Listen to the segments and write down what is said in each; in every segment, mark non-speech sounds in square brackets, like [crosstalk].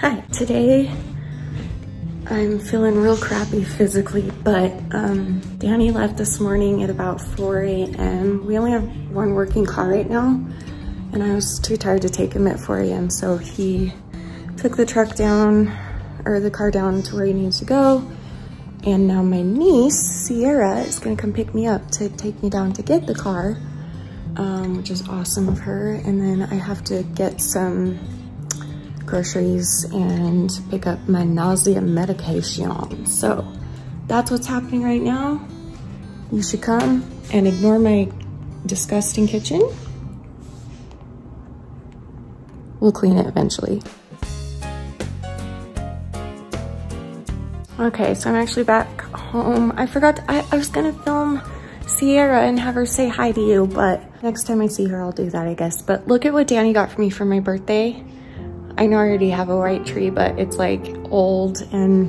Hi, today I'm feeling real crappy physically, but um, Danny left this morning at about 4 a.m. We only have one working car right now, and I was too tired to take him at 4 a.m. So he took the truck down, or the car down to where he needs to go. And now my niece, Sierra, is gonna come pick me up to take me down to get the car, um, which is awesome of her. And then I have to get some groceries and pick up my nausea medication. So that's what's happening right now. You should come and ignore my disgusting kitchen. We'll clean it eventually. Okay, so I'm actually back home. I forgot, to, I, I was gonna film Sierra and have her say hi to you, but next time I see her, I'll do that, I guess. But look at what Danny got for me for my birthday. I know I already have a white tree, but it's like old and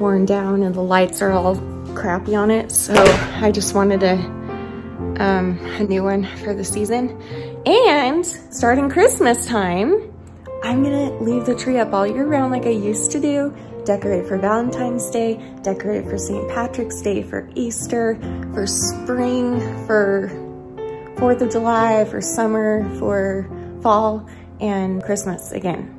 worn down and the lights are all crappy on it. So I just wanted a, um, a new one for the season. And starting Christmas time, I'm gonna leave the tree up all year round like I used to do. Decorate for Valentine's Day, decorate for St. Patrick's Day, for Easter, for spring, for 4th of July, for summer, for fall, and Christmas again.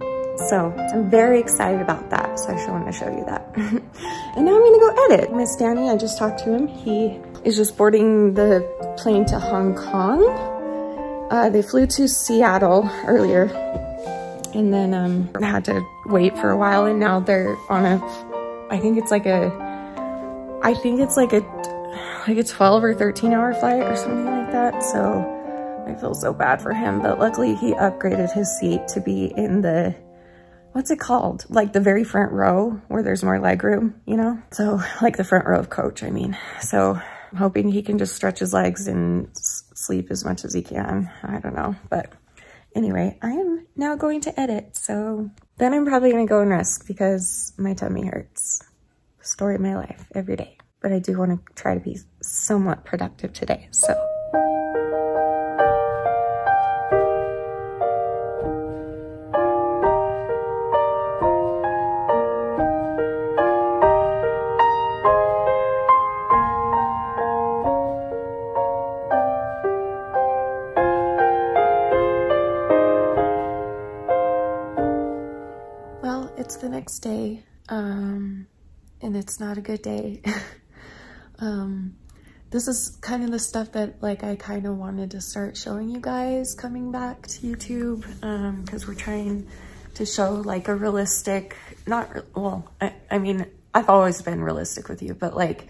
So I'm very excited about that. So I just wanted to show you that. [laughs] and now I'm gonna go edit. Miss Danny, I just talked to him. He is just boarding the plane to Hong Kong. Uh, they flew to Seattle earlier and then um, had to wait for a while and now they're on a, I think it's like a, I think it's like a, like a 12 or 13 hour flight or something like that. So I feel so bad for him, but luckily he upgraded his seat to be in the, what's it called? Like the very front row where there's more leg room, you know? So [laughs] like the front row of coach, I mean. So I'm hoping he can just stretch his legs and sleep as much as he can. I don't know, but anyway, I am now going to edit. So then I'm probably gonna go and rest because my tummy hurts. Story of my life every day. But I do wanna try to be somewhat productive today, so. It's not a good day. [laughs] um, this is kind of the stuff that like I kind of wanted to start showing you guys coming back to YouTube because um, we're trying to show like a realistic, not, well, I, I mean, I've always been realistic with you, but like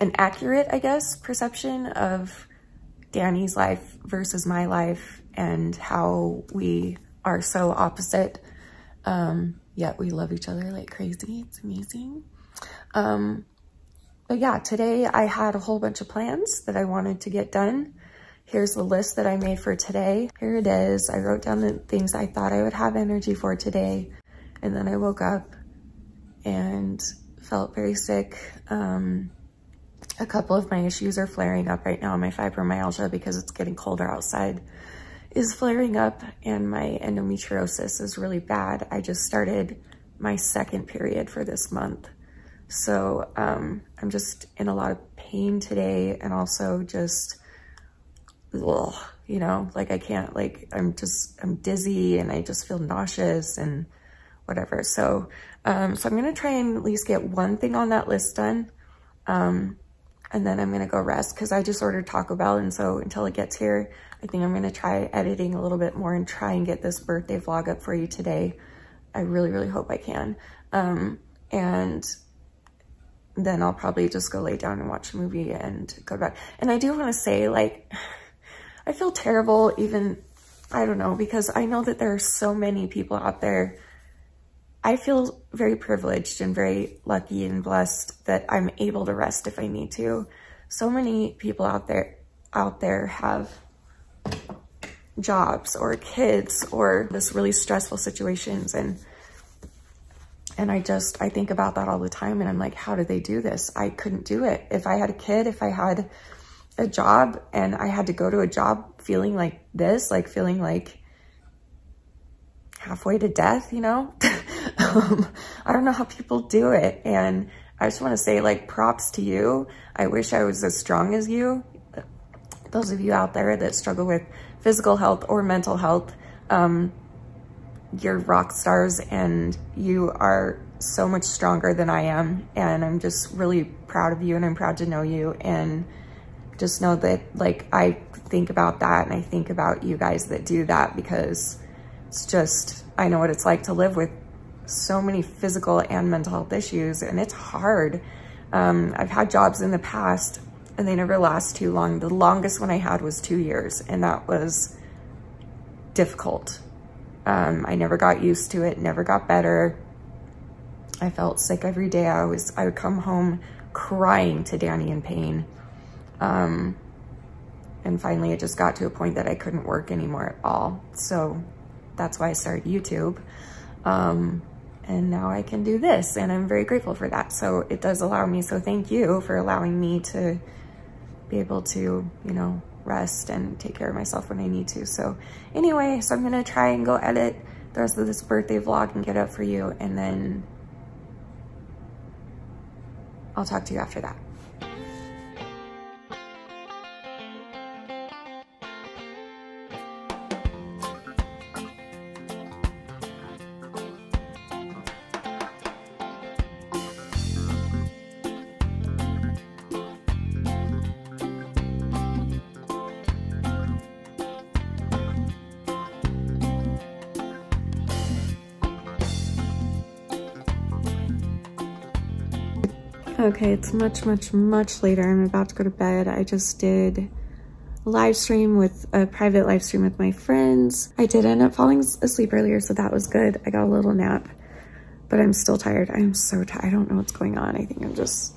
an accurate, I guess, perception of Danny's life versus my life and how we are so opposite um, yet we love each other like crazy. It's amazing. Um, but yeah, today I had a whole bunch of plans that I wanted to get done. Here's the list that I made for today. Here it is. I wrote down the things I thought I would have energy for today. And then I woke up and felt very sick. Um, a couple of my issues are flaring up right now, my fibromyalgia, because it's getting colder outside is flaring up and my endometriosis is really bad. I just started my second period for this month. So um, I'm just in a lot of pain today and also just, ugh, you know, like I can't, like I'm just, I'm dizzy and I just feel nauseous and whatever. So, um, so I'm going to try and at least get one thing on that list done. Um, and then I'm to go rest because I just ordered Taco Bell. And so until it gets here, I think I'm going to try editing a little bit more and try and get this birthday vlog up for you today. I really, really hope I can. Um, and then I'll probably just go lay down and watch a movie and go to bed. And I do want to say, like, [sighs] I feel terrible even, I don't know, because I know that there are so many people out there I feel very privileged and very lucky and blessed that I'm able to rest if I need to. So many people out there out there have jobs or kids or this really stressful situations and and I just I think about that all the time and I'm like how do they do this? I couldn't do it. If I had a kid, if I had a job and I had to go to a job feeling like this, like feeling like halfway to death, you know? [laughs] um, I don't know how people do it. And I just want to say like props to you. I wish I was as strong as you. Those of you out there that struggle with physical health or mental health, um, you're rock stars and you are so much stronger than I am. And I'm just really proud of you and I'm proud to know you. And just know that like I think about that and I think about you guys that do that because it's just, I know what it's like to live with so many physical and mental health issues and it's hard. Um, I've had jobs in the past and they never last too long. The longest one I had was two years and that was difficult. Um, I never got used to it, never got better. I felt sick every day. I was, I would come home crying to Danny in pain. Um, and finally it just got to a point that I couldn't work anymore at all. So that's why I started YouTube. Um, and now I can do this and I'm very grateful for that. So it does allow me, so thank you for allowing me to be able to, you know, rest and take care of myself when I need to. So anyway, so I'm gonna try and go edit the rest of this birthday vlog and get up for you and then I'll talk to you after that. Okay, it's much, much, much later. I'm about to go to bed. I just did a live stream with a private live stream with my friends. I did end up falling asleep earlier, so that was good. I got a little nap, but I'm still tired. I'm so tired. I don't know what's going on. I think I'm just,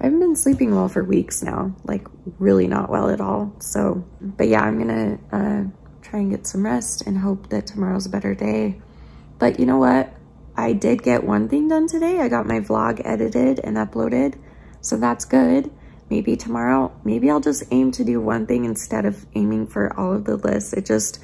I haven't been sleeping well for weeks now, like really not well at all. So, but yeah, I'm gonna uh, try and get some rest and hope that tomorrow's a better day. But you know what? I did get one thing done today. I got my vlog edited and uploaded, so that's good. Maybe tomorrow, maybe I'll just aim to do one thing instead of aiming for all of the lists. It just,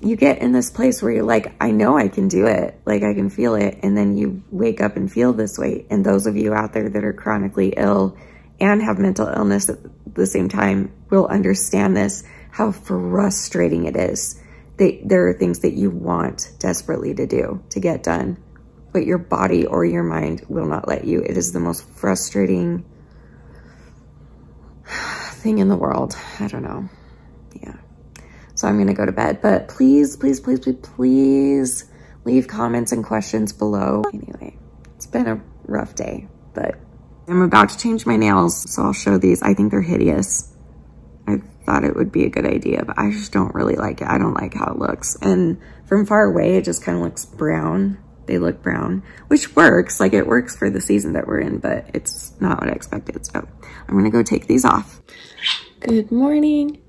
you get in this place where you're like, I know I can do it. Like I can feel it. And then you wake up and feel this way. And those of you out there that are chronically ill and have mental illness at the same time will understand this, how frustrating it is. They, there are things that you want desperately to do, to get done but your body or your mind will not let you. It is the most frustrating thing in the world. I don't know. Yeah. So I'm going to go to bed, but please, please, please, please, please leave comments and questions below. Anyway, it's been a rough day, but I'm about to change my nails. So I'll show these. I think they're hideous. I thought it would be a good idea, but I just don't really like it. I don't like how it looks. And from far away, it just kind of looks brown they look brown, which works. Like it works for the season that we're in, but it's not what I expected. So I'm gonna go take these off. Good morning.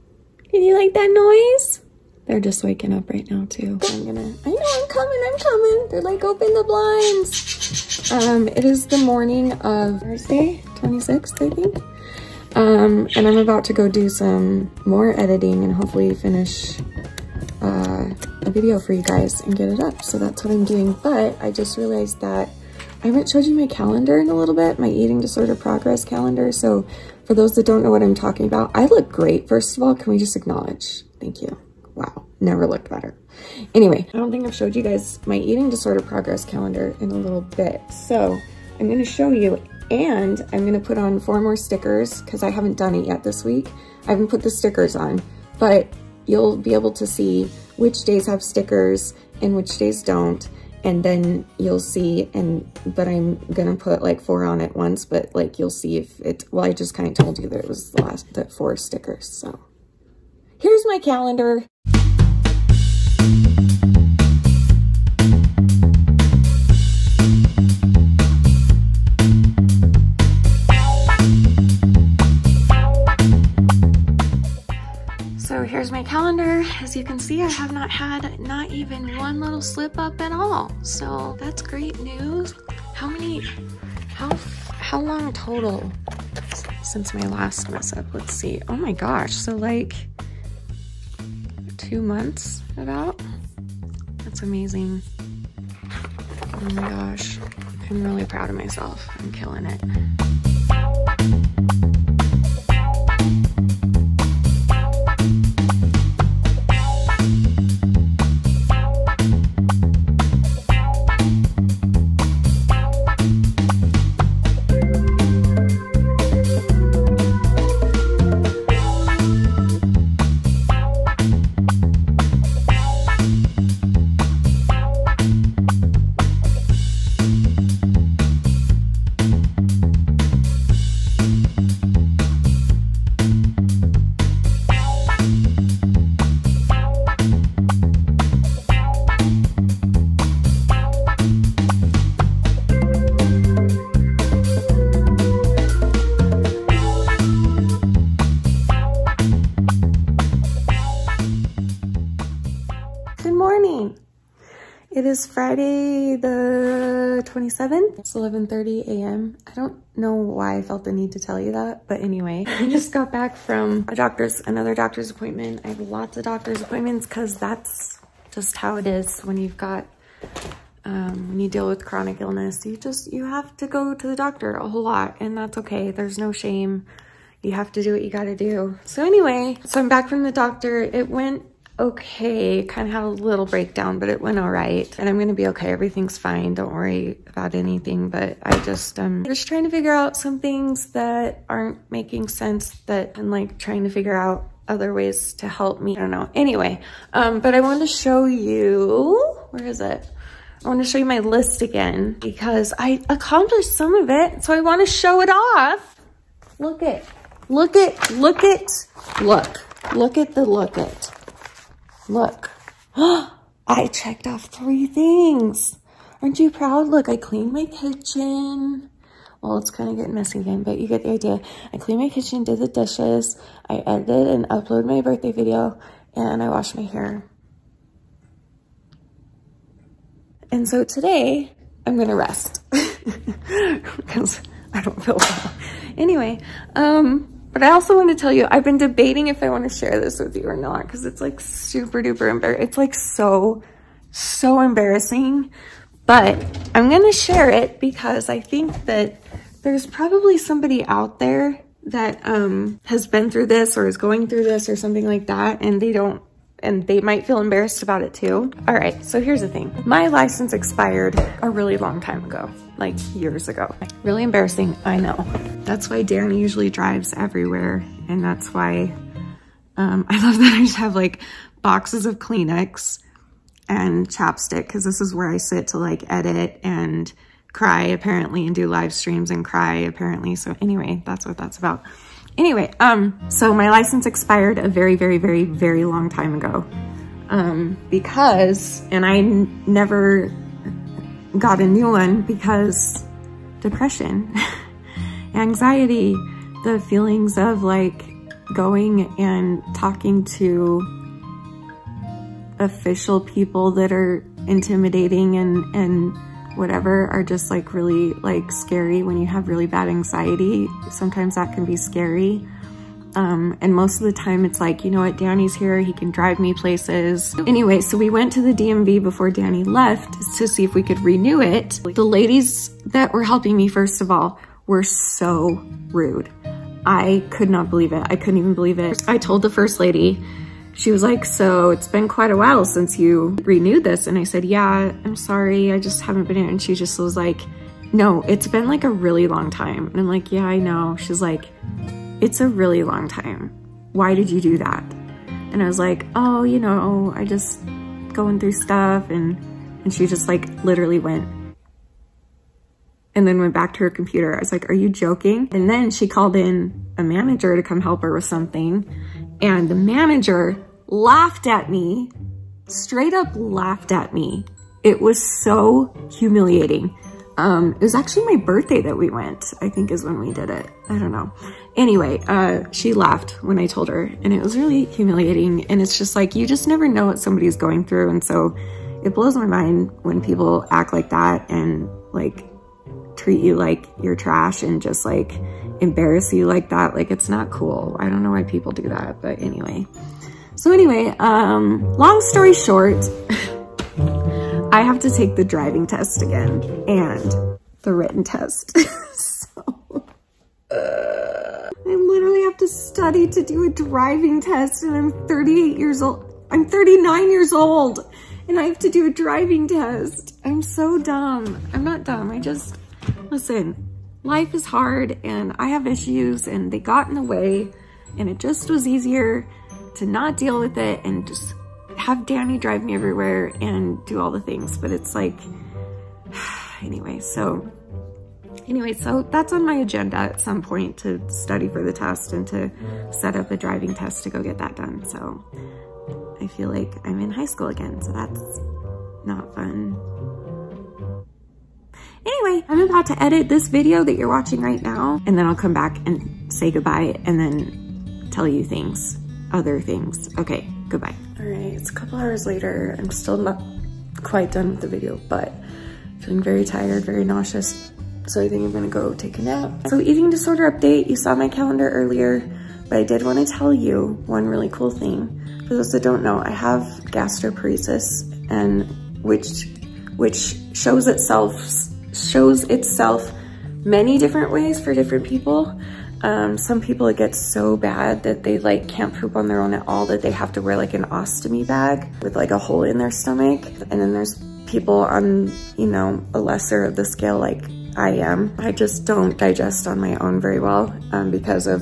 Did you like that noise? They're just waking up right now too. I'm gonna, I know I'm coming, I'm coming. They're like, open the blinds. Um, it is the morning of Thursday, 26th, I think. Um, and I'm about to go do some more editing and hopefully finish a video for you guys and get it up. So that's what I'm doing. But I just realized that I haven't showed you my calendar in a little bit, my eating disorder progress calendar. So for those that don't know what I'm talking about, I look great. First of all, can we just acknowledge? Thank you. Wow, never looked better. Anyway, I don't think I've showed you guys my eating disorder progress calendar in a little bit. So I'm gonna show you and I'm gonna put on four more stickers because I haven't done it yet this week. I haven't put the stickers on, but you'll be able to see which days have stickers and which days don't. And then you'll see, and but I'm gonna put like four on at once, but like you'll see if it, well, I just kind of told you that it was the last, the four stickers. So here's my calendar. You can see, I have not had not even one little slip up at all. So that's great news. How many, how, how long total since my last mess up? Let's see. Oh my gosh. So like two months about. That's amazing. Oh my gosh. I'm really proud of myself. I'm killing it. Is Friday the 27th. It's 11.30 a.m. I don't know why I felt the need to tell you that, but anyway, I just got back from a doctor's, another doctor's appointment. I have lots of doctor's appointments because that's just how it is when you've got, um, when you deal with chronic illness. You just, you have to go to the doctor a whole lot and that's okay. There's no shame. You have to do what you gotta do. So anyway, so I'm back from the doctor. It went okay. Kind of had a little breakdown, but it went all right. And I'm going to be okay. Everything's fine. Don't worry about anything. But I just, um, just trying to figure out some things that aren't making sense that I'm like trying to figure out other ways to help me. I don't know. Anyway, um, but I wanted to show you, where is it? I want to show you my list again because I accomplished some of it. So I want to show it off. Look it, look it, look it, look, look at the look it. Look, [gasps] I checked off three things. Aren't you proud? Look, I cleaned my kitchen. Well, it's kind of getting messy again, but you get the idea. I cleaned my kitchen, did the dishes, I edited and uploaded my birthday video, and I washed my hair. And so today, I'm gonna rest [laughs] because I don't feel well. Anyway, um, but I also want to tell you, I've been debating if I want to share this with you or not because it's like super duper embarrassing. It's like so, so embarrassing. But I'm going to share it because I think that there's probably somebody out there that um, has been through this or is going through this or something like that and they don't and they might feel embarrassed about it too. All right, so here's the thing. My license expired a really long time ago, like years ago. Really embarrassing, I know. That's why Danny usually drives everywhere. And that's why um, I love [laughs] that I just have like boxes of Kleenex and chapstick because this is where I sit to like edit and cry apparently and do live streams and cry apparently. So anyway, that's what that's about. Anyway, um, so my license expired a very, very, very, very long time ago. Um, because, and I never got a new one because depression, [laughs] anxiety, the feelings of like going and talking to official people that are intimidating and, and whatever are just like really like scary when you have really bad anxiety. Sometimes that can be scary. Um, and most of the time it's like, you know what, Danny's here, he can drive me places. Anyway, so we went to the DMV before Danny left to see if we could renew it. The ladies that were helping me, first of all, were so rude. I could not believe it. I couldn't even believe it. I told the first lady, she was like, so it's been quite a while since you renewed this. And I said, yeah, I'm sorry. I just haven't been in. And she just was like, no, it's been like a really long time. And I'm like, yeah, I know. She's like, it's a really long time. Why did you do that? And I was like, oh, you know, I just going through stuff. And, and she just like literally went and then went back to her computer. I was like, are you joking? And then she called in a manager to come help her with something. And the manager laughed at me, straight up laughed at me. It was so humiliating. Um, it was actually my birthday that we went, I think is when we did it. I don't know. Anyway, uh, she laughed when I told her and it was really humiliating. And it's just like, you just never know what somebody's going through. And so it blows my mind when people act like that and like treat you like you're trash and just like embarrass you like that. Like it's not cool. I don't know why people do that, but anyway. So anyway, um, long story short, [laughs] I have to take the driving test again and the written test. [laughs] so, uh, I literally have to study to do a driving test and I'm 38 years old. I'm 39 years old and I have to do a driving test. I'm so dumb. I'm not dumb. I just, listen, life is hard and I have issues and they got in the way and it just was easier to not deal with it and just have Danny drive me everywhere and do all the things. But it's like, [sighs] anyway, so anyway, so that's on my agenda at some point to study for the test and to set up a driving test to go get that done. So I feel like I'm in high school again, so that's not fun. Anyway, I'm about to edit this video that you're watching right now, and then I'll come back and say goodbye and then tell you things, other things. Okay, goodbye. All right, it's a couple hours later. I'm still not quite done with the video, but feeling very tired, very nauseous. So I think I'm gonna go take a nap. So eating disorder update, you saw my calendar earlier, but I did wanna tell you one really cool thing. For those that don't know, I have gastroparesis and which, which shows itself shows itself many different ways for different people. Um, some people it gets so bad that they like can't poop on their own at all that they have to wear like an ostomy bag with like a hole in their stomach. And then there's people on, you know, a lesser of the scale like I am. I just don't digest on my own very well um, because of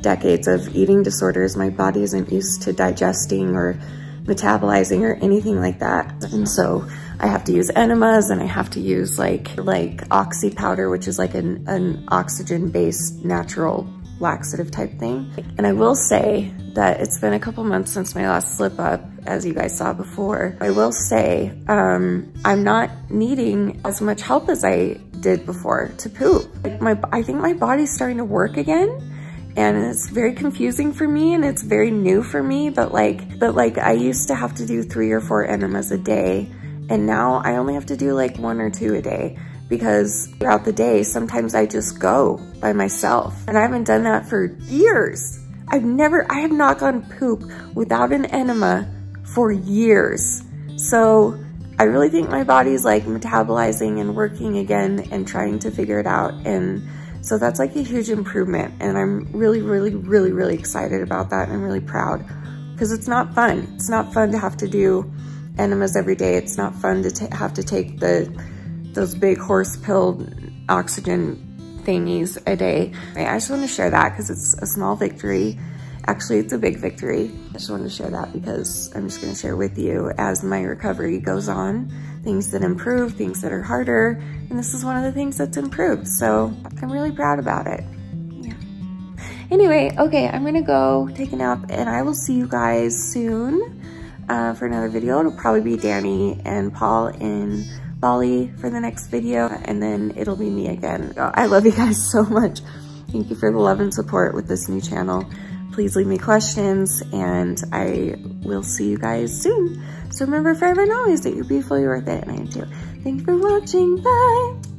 decades of eating disorders. My body isn't used to digesting or metabolizing or anything like that. And so I have to use enemas and I have to use like like oxy powder, which is like an, an oxygen-based natural laxative type thing. And I will say that it's been a couple months since my last slip up, as you guys saw before. I will say um, I'm not needing as much help as I did before to poop. My, I think my body's starting to work again and it's very confusing for me and it's very new for me but like but like I used to have to do three or four enemas a day and now I only have to do like one or two a day because throughout the day sometimes I just go by myself and I haven't done that for years I've never I have not gone poop without an enema for years so I really think my body's like metabolizing and working again and trying to figure it out and so that's like a huge improvement. And I'm really, really, really, really excited about that. And I'm really proud because it's not fun. It's not fun to have to do enemas every day. It's not fun to have to take the those big horse pill oxygen thingies a day. I just want to share that because it's a small victory. Actually, it's a big victory. I just want to share that because I'm just going to share with you as my recovery goes on, things that improve, things that are harder, and this is one of the things that's improved. So I'm really proud about it. Yeah. Anyway, okay, I'm going to go take a nap and I will see you guys soon uh, for another video. It'll probably be Danny and Paul in Bali for the next video, and then it'll be me again. I love you guys [laughs] so much. Thank you for the love and support with this new channel please leave me questions and I will see you guys soon. So remember forever and always that you're beautiful, you're worth it, and I am too. Thank you for watching. Bye.